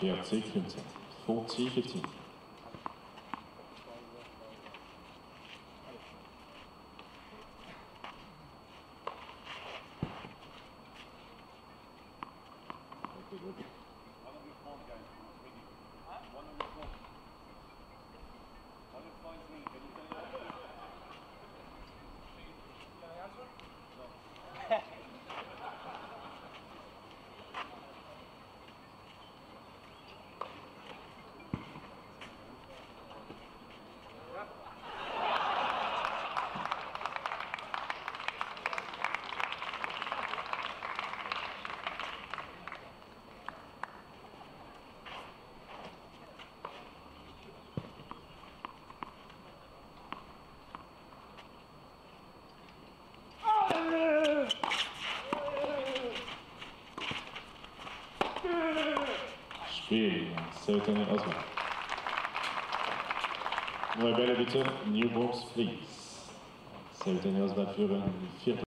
40, 15. 40, 15. Spiel. Sultan Osman. Neue Bälle bitte. New Box, please. Sultan Osman führen vierte.